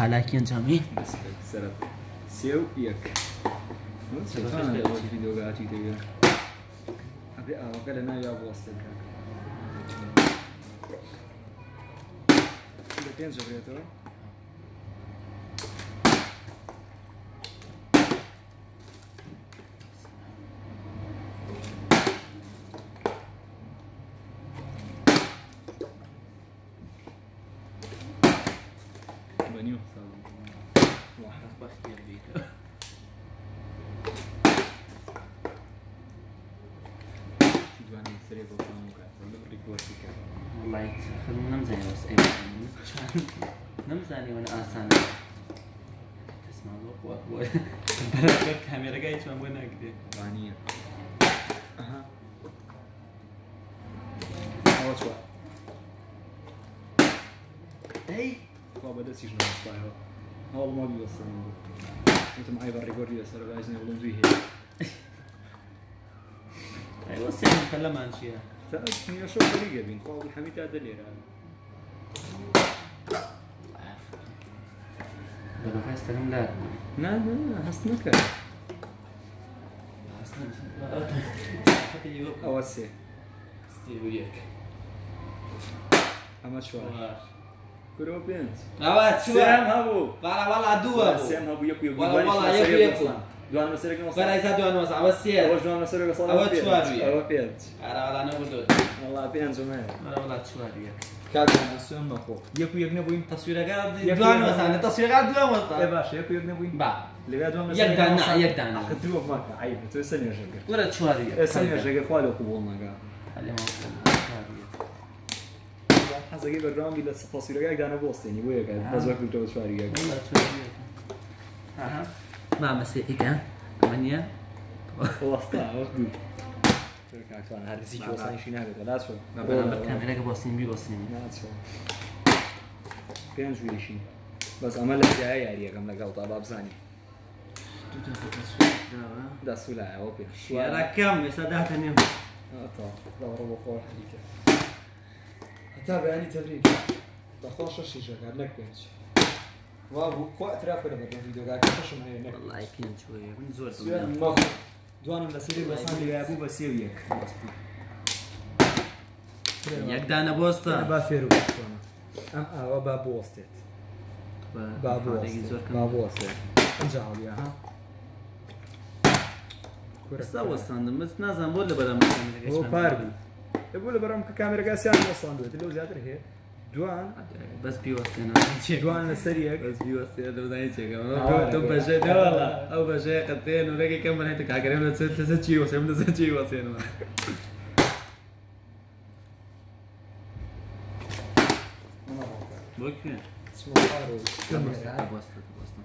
Halakian Cami. Sarap. Sev yak. Sotana volt videóga átütője. Hát a kellene jobb osztották. De pénzsebrétől. بنيو. واحد بەختێر بیت جوانی سرێ بۆ فام وکات ریپۆرتی کرد وڵی خەم نەمزانێ وەس ئێ نەمزانی وەن ئاسانە دەسمان بۆ قوات بۆ بەرەکە کامێرەگای چۆن بۆ ناگرێت وانیە ئەها ئەوە چوە ئەی خوا بەدەستیش نەوەستایەوە هەوڵ ما بیوەستن بوو وتم ئای بە ڕێگۆردی لەسەر باژنێ بڵم دوی هەیە ئەیوە سێن کە لەمان چییە تا نیوەشە بەریگە بین خوا هەمی تا دەلێرە بەنەفە ئێستەکەم لار نا هەست نەکرد ئەوە سێ ئەمە چوار Europeans. Sem habu. Wala wala dua. Sem habu yok yok. Wala wala yok yok. Doamna Sere că nu s-a. Paraiza doamna s-a. Vă se. Vă doamna Sere că s-a. não chuarie. Vă penți. Ara wala nu văd. Wala penți mai. Ara wala chuarie. Cada nação não pô. E eu ia nevoim tasvira gara doamna s-a. Ne tasvira gara doamna s-a. E baș, eu ia nevoim. Ba. Leva doamna Sere. Ia dana, ia dana. Acă tu o fac. Ai, tu să ne joci. Ora chuarie. Să ne joci cu alocul ăla. Ale mă. حەزەکەی بەرامبی لە سەفاسیرەکەدانە بۆستێنی وەکە بەزەکەوتەوە چواری مامەسێکەکە ئەمەنیە هەرزیشی نابێتەکە بۆسین بیوەسین پێنج وێشی بەس ئەمە لە جای یاریەکەم لەگەڵ تا بابزانانی. دەسوولایەوە پێ. شوێرەکەم ئێستا داتە نێم بۆ خۆر حیکە. خۆ ئەتراف لە بەردەم ڤیدۆگاکە شەشم هەیە نەک وڵای پێنج وەیە من زۆر سوێن دڵنیام. مەخ دوانم لە سری بەسان لێ بوو بە سێ و یەک یەک دانە بۆستە با فێر و ئەم ئاوە با بۆستێت با بۆستێکی زۆر با بۆستێت ئەنجا هەڵیا ها ئێستا وەستاندم بس نازان بۆ لە بەرەم بۆ پار بوو بوو لە بەرەم کە کامێرەگاسیان وەستاندوێت لەو زیاتر هەیە دوان. بەس پیوەستێنە دوان لەسەر یەک بەس پیوەستێ دەزانی چێکە آه، تۆ آه. بەژێ دەوەڵا ئەو بەژەیە قەتێن و ڕێگەی کەم بەێتە کاگەرێم لە چێت لەسەر چی وەسێم لەسەر چی وەسێنەوە بۆ کوێ بۆستە بۆستە